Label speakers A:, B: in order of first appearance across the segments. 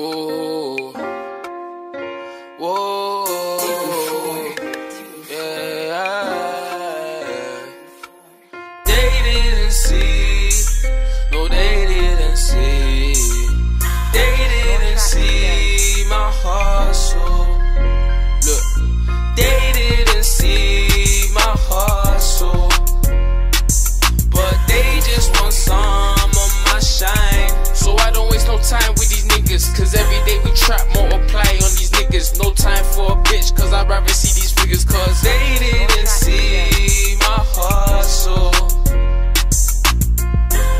A: Whoa. Whoa. Yeah. They didn't see. No, they didn't see. They didn't see my hustle. Look, they didn't see my hustle. But they just want some of my shine. So I don't waste no time with these niggas. Cause every day we trap, multiply on these niggas. No time for a bitch, cause I'd rather see these figures. Cause they didn't see my hustle.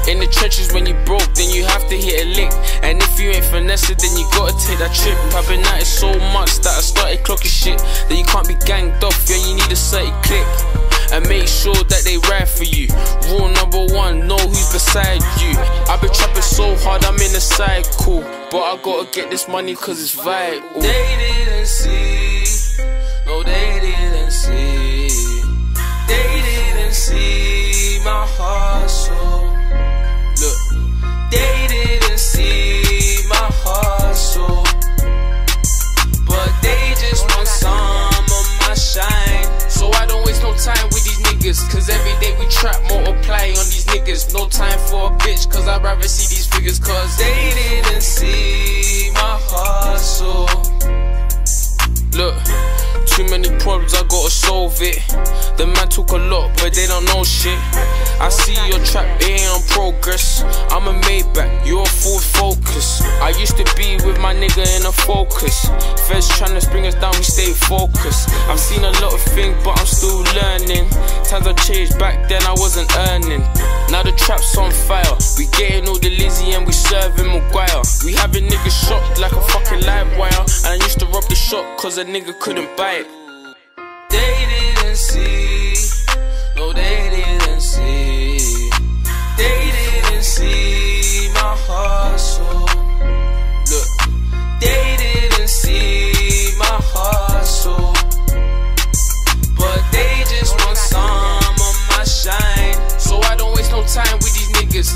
A: In the trenches when you broke, then you have to hit a lick. And if you ain't finesse it, then you gotta take that trip. I've been at it so much that I started clocking shit. That you can't be ganged off, yeah, you need a certain click. And make sure that they ride for you. Rule number one, know who's beside you. I've been trapping so hard, I'm in a cycle. But I gotta get this money cause it's vital. They didn't see, Cause every day we trap, multiply on these niggas. No time for a bitch, cause I'd rather see these figures. Cause they didn't see my hustle. Look, too many problems, I gotta solve it. The man took a lot, but they don't know shit. I see your trap, ain't on progress. I'm a Maybach, you're full focus. I used to be my nigga in a focus. Feds tryna bring us down, we stay focused. I've seen a lot of things, but I'm still learning. Times I changed, back then I wasn't earning. Now the trap's on fire. We getting all the Lizzie and we serving Maguire. We having niggas shot like a fucking live wire. And I used to rob the shop cause a nigga couldn't buy it. They didn't see, no, they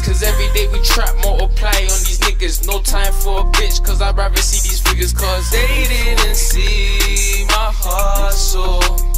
A: Cause every day we trap, multiply on these niggas. No time for a bitch, cause I'd rather see these figures. Cause they didn't see my hustle.